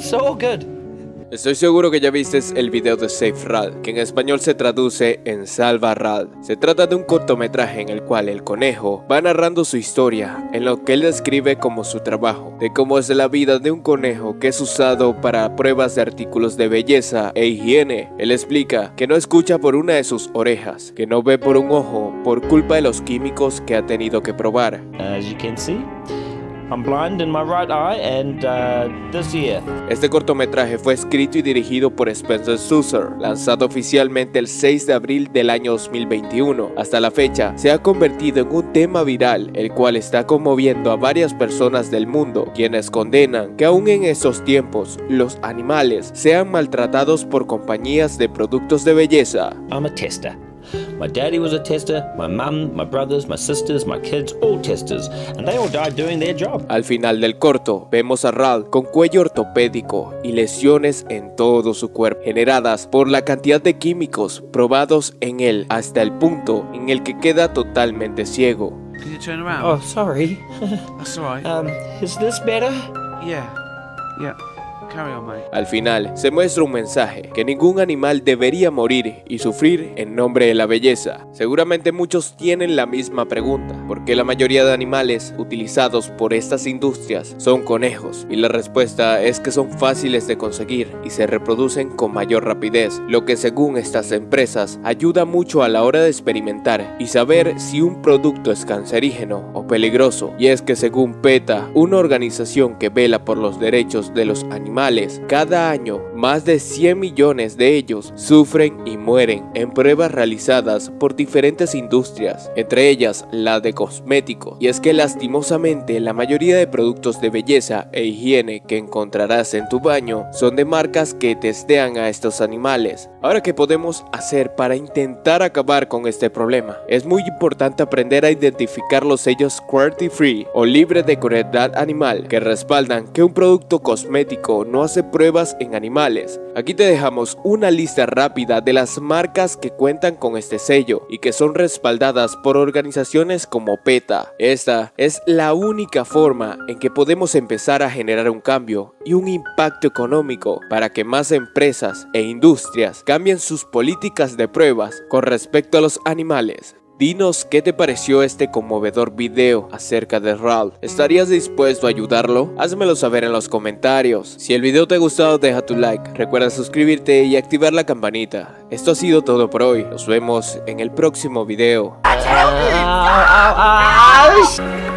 So good. Estoy seguro que ya viste el video de Safe Rad, que en español se traduce en Salva Rad. Se trata de un cortometraje en el cual el conejo va narrando su historia, en lo que él describe como su trabajo, de cómo es la vida de un conejo que es usado para pruebas de artículos de belleza e higiene. Él explica que no escucha por una de sus orejas, que no ve por un ojo por culpa de los químicos que ha tenido que probar. As you can see, I'm blind in my right eye, and uh, this year, Este cortometraje fue escrito y dirigido por Spencer Susser, lanzado oficialmente el 6 de abril del año 2021. Hasta la fecha, se ha convertido en un tema viral, el cual está conmoviendo a varias personas del mundo, quienes condenan que aún en estos tiempos los animales sean maltratados por compañías de productos de belleza. I'm a tester. My daddy was a tester, my mum, my brothers, my sisters, my kids, all testers, and they all died doing their job. Al final del corto, vemos a Ralph con cuello ortopédico y lesiones en todo su cuerpo, generadas por la cantidad de químicos probados en él hasta el punto en el que queda totalmente ciego. Can you turn around? Oh, sorry. That's alright. Um, is this better? yeah. Yeah. Al final, se muestra un mensaje, que ningún animal debería morir y sufrir en nombre de la belleza. Seguramente muchos tienen la misma pregunta, ¿por qué la mayoría de animales utilizados por estas industrias son conejos? Y la respuesta es que son fáciles de conseguir y se reproducen con mayor rapidez, lo que según estas empresas ayuda mucho a la hora de experimentar y saber si un producto es cancerígeno o peligroso. Y es que según PETA, una organización que vela por los derechos de los animales, cada año más de 100 millones de ellos sufren y mueren en pruebas realizadas por diferentes industrias, entre ellas la de cosméticos. Y es que lastimosamente la mayoría de productos de belleza e higiene que encontrarás en tu baño son de marcas que testean a estos animales. Ahora, ¿qué podemos hacer para intentar acabar con este problema? Es muy importante aprender a identificar los sellos cruelty free o libre de crueldad animal que respaldan que un producto cosmético no hace pruebas en animales. Aquí te dejamos una lista rápida de las marcas que cuentan con este sello y que son respaldadas por organizaciones como PETA. Esta es la única forma en que podemos empezar a generar un cambio y un impacto económico para que más empresas e industrias cambien sus políticas de pruebas con respecto a los animales. Dinos qué te pareció este conmovedor video acerca de Ralph. ¿Estarías dispuesto a ayudarlo? Házmelo saber en los comentarios. Si el video te ha gustado, deja tu like. Recuerda suscribirte y activar la campanita. Esto ha sido todo por hoy. Nos vemos en el próximo video. Ow, ow, ow.